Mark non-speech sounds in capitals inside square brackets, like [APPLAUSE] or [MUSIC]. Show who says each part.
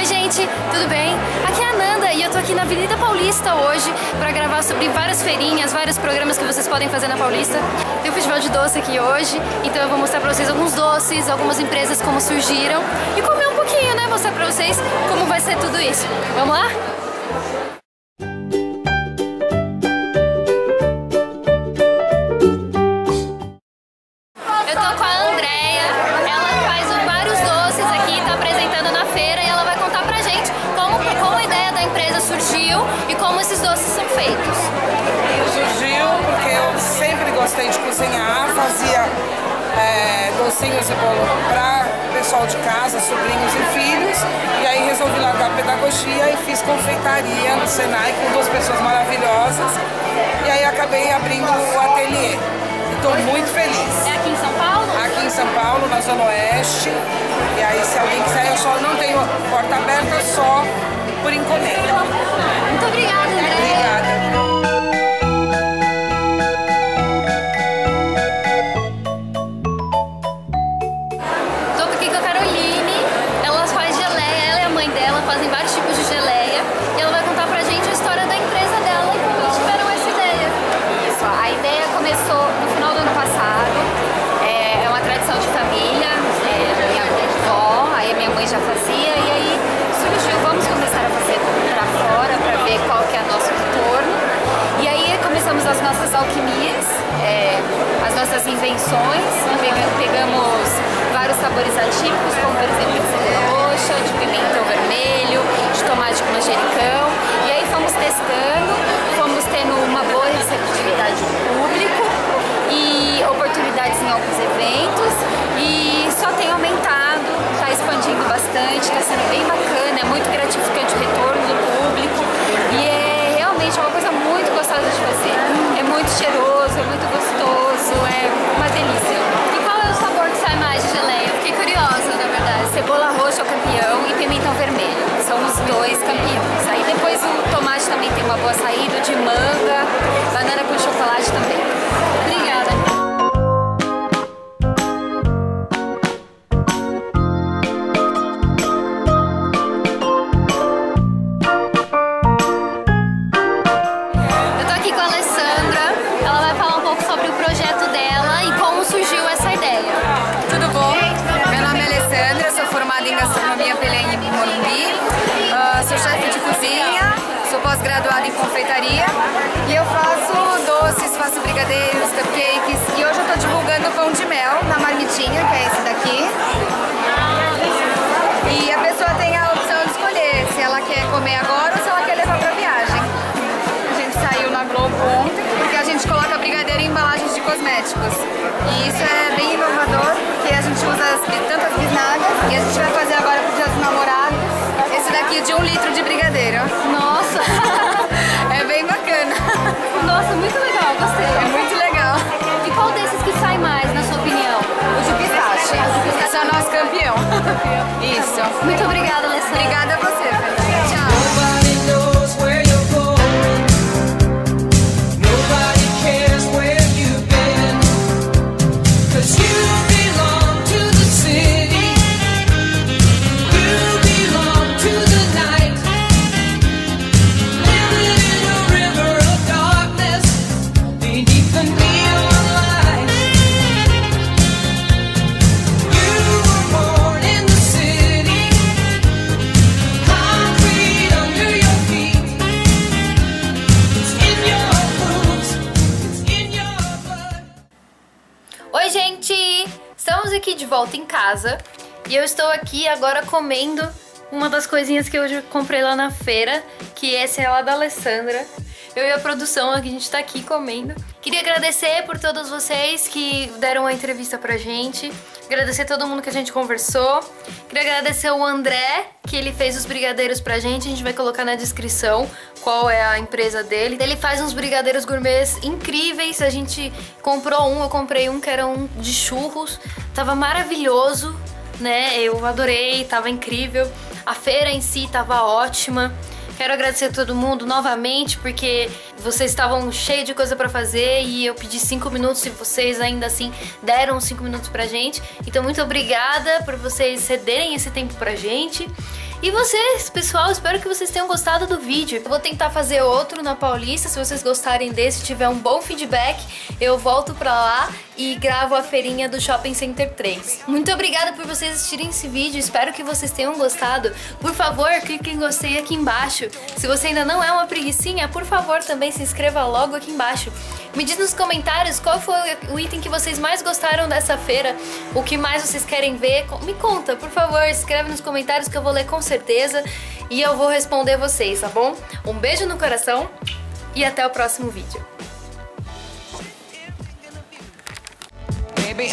Speaker 1: Oi gente, tudo bem? Aqui é a Nanda e eu tô aqui na Avenida Paulista hoje para gravar sobre várias feirinhas, vários programas que vocês podem fazer na Paulista. Tem um festival de doce aqui hoje, então eu vou mostrar pra vocês alguns doces, algumas empresas como surgiram e comer um pouquinho, né? Mostrar pra vocês como vai ser tudo isso. Vamos lá? Como esses doces são feitos.
Speaker 2: Surgiu porque eu sempre gostei de cozinhar, fazia é, docinhos e bolo para pessoal de casa, sobrinhos e filhos, e aí resolvi largar a pedagogia e fiz confeitaria no Senai com duas pessoas maravilhosas, e aí acabei abrindo o ateliê. Estou muito feliz.
Speaker 1: É aqui em São Paulo?
Speaker 2: Aqui em São Paulo, na Zona Oeste, e aí se alguém quiser, eu só não tenho porta aberta só por encomenda.
Speaker 1: Muito obrigada, Andrea.
Speaker 2: Obrigada.
Speaker 1: Tô aqui com a Caroline, ela faz geleia, ela e a mãe dela fazem vários tipos de geleia e ela vai contar pra gente a história da empresa dela e como eles tiveram essa ideia.
Speaker 3: Isso, a ideia começou no final do ano passado. É, é uma tradição de família, é, minha avó, aí a minha mãe já fazia, e aí surgiu, as nossas alquimias, é, as nossas invenções, pega- pegamos vários sabores atípicos, como por exemplo de cebola roxa, de pimentão vermelho, de tomate com manjericão, e aí fomos testando, dois campeões. Aí depois o tomate também tem uma boa saída, de manga, banana com chocolate também.
Speaker 1: Obrigada. Eu tô aqui com a Alessandra, ela vai falar um pouco sobre o projeto dela e como surgiu essa
Speaker 4: em confeitaria e eu faço doces, faço brigadeiros, cupcakes e hoje eu tô divulgando pão de mel na marmitinha, que é esse daqui. E a pessoa tem a opção de escolher se ela quer comer agora ou se ela quer levar pra viagem. A gente saiu na Globo ontem porque a gente coloca brigadeiro em embalagens de cosméticos. E isso é bem inovador porque a gente usa as, tantas bisnagas e a gente vai fazer agora pro Dia dos Namorados esse daqui de um litro de brigadeiro.
Speaker 1: Nossa, muito legal, gostei.
Speaker 4: É muito legal.
Speaker 1: E qual desses que sai mais, na sua opinião?
Speaker 4: O de pistache. Esse é o nosso campeão. [LAUGHS] Isso.
Speaker 1: Muito obrigada, Alessandra.
Speaker 4: Obrigada a você,
Speaker 1: Oi, gente! Estamos aqui de volta em casa e eu estou aqui agora comendo uma das coisinhas que eu comprei lá na feira, que essa é lá da Alessandra. Eu e a produção, a gente tá aqui comendo. Queria agradecer por todos vocês que deram a entrevista pra gente. Agradecer todo mundo que a gente conversou. Queria agradecer o André, que ele fez os brigadeiros pra gente. A gente vai colocar na descrição qual é a empresa dele. Ele faz uns brigadeiros gourmets incríveis. A gente comprou um, eu comprei um que era um de churros. Tava maravilhoso, né? Eu adorei, tava incrível. A feira em si tava ótima. Quero agradecer a todo mundo novamente, porque vocês estavam cheios de coisa pra fazer e eu pedi cinco minutos e vocês ainda assim deram cinco minutos pra gente. Então, muito obrigada por vocês cederem esse tempo pra gente. E vocês, pessoal, espero que vocês tenham gostado do vídeo. Eu vou tentar fazer outro na Paulista, se vocês gostarem desse, tiver um bom feedback, eu volto pra lá e gravo a feirinha do Shopping Center 3. Muito obrigada por vocês assistirem esse vídeo, espero que vocês tenham gostado. Por favor, clique em gostei aqui embaixo. Se você ainda não é uma preguiçinha, por favor, também se inscreva logo aqui embaixo. Me diz nos comentários qual foi o item que vocês mais gostaram dessa feira, o que mais vocês querem ver. Me conta, por favor, escreve nos comentários que eu vou ler com certeza e eu vou responder vocês, tá bom? Um beijo no coração e até o próximo vídeo.
Speaker 5: Maybe